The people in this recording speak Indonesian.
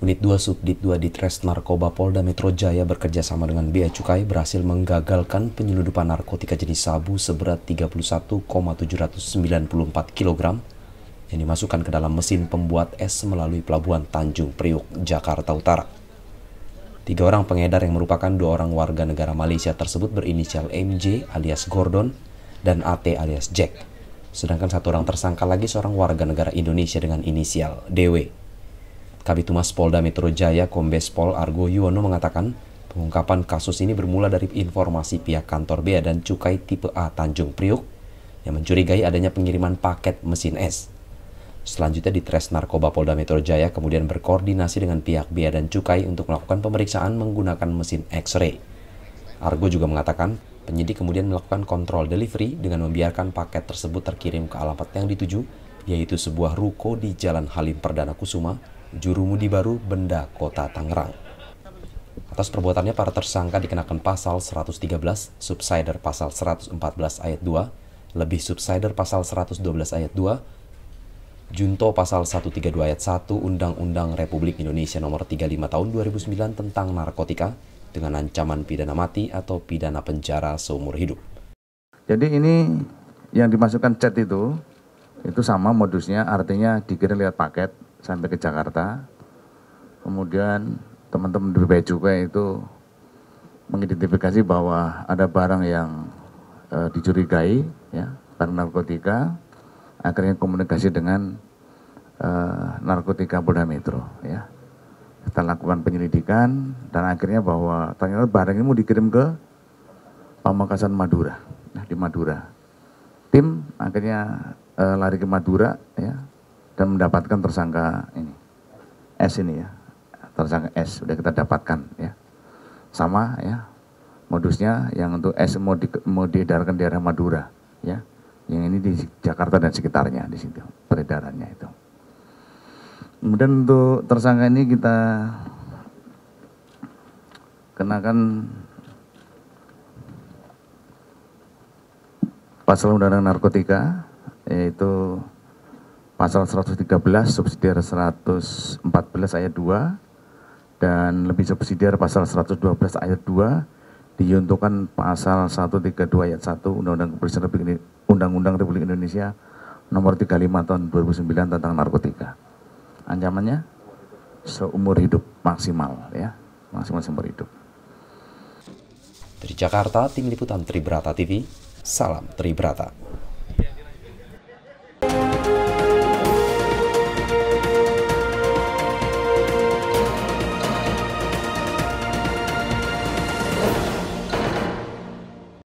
Dua Subdit 2 Ditres Narkoba Polda Metro Jaya bekerja sama dengan Bea Cukai berhasil menggagalkan penyelundupan narkotika jenis sabu seberat 31,794 kg yang dimasukkan ke dalam mesin pembuat es melalui pelabuhan Tanjung Priuk, Jakarta Utara. Tiga orang pengedar yang merupakan dua orang warga negara Malaysia tersebut berinisial MJ alias Gordon dan AT alias Jack. Sedangkan satu orang tersangka lagi seorang warga negara Indonesia dengan inisial DW. Kabit Humas Polda Metro Jaya Kombes Pol Argo Yuwono mengatakan pengungkapan kasus ini bermula dari informasi pihak kantor Bea dan Cukai tipe A Tanjung Priuk yang mencurigai adanya pengiriman paket mesin es. Selanjutnya di Tres Narkoba Polda Metro Jaya kemudian berkoordinasi dengan pihak Bea dan Cukai untuk melakukan pemeriksaan menggunakan mesin X-ray. Argo juga mengatakan penyidik kemudian melakukan kontrol delivery dengan membiarkan paket tersebut terkirim ke alamat yang dituju, yaitu sebuah ruko di Jalan Halim Perdana Kusuma, Jurumudi Baru, Benda, Kota Tangerang. Atas perbuatannya, para tersangka dikenakan pasal 113, subsider pasal 114 ayat 2, lebih subsider pasal 112 ayat 2, Junto pasal 132 ayat 1 Undang-Undang Republik Indonesia nomor 35 tahun 2009 tentang narkotika dengan ancaman pidana mati atau pidana penjara seumur hidup. Jadi ini yang dimasukkan chat itu itu sama modusnya artinya dikirim lewat paket sampai ke Jakarta. Kemudian teman-teman di Bea Cukai itu mengidentifikasi bahwa ada barang yang e, dicurigai, ya, barang narkotika. Akhirnya komunikasi dengan e, narkotika Polda Metro, ya. Kita lakukan penyelidikan dan akhirnya bahwa ternyata barang ini mau dikirim ke Pamekasan Madura, nah, di Madura. Tim akhirnya e, lari ke Madura, ya, dan mendapatkan tersangka ini. S ini ya. Tersangka S sudah kita dapatkan ya. Sama ya. Modusnya yang untuk S mau, di, mau diedarkan daerah Madura ya. Yang ini di Jakarta dan sekitarnya di situ peredarannya itu. Kemudian untuk tersangka ini kita kenakan pasal undang-undang narkotika yaitu pasal 113 subsidiar 114 ayat 2 dan lebih subsidiar pasal 112 ayat 2 diuntukkan pasal 132 ayat 1 Undang-Undang Kepolisian Republik Undang-Undang Republik Indonesia nomor 35 tahun 2009 tentang narkotika. Ancamannya seumur hidup maksimal ya, maksimal seumur hidup. Dari Jakarta, tim liputan Tribrata TV, salam Tribrata.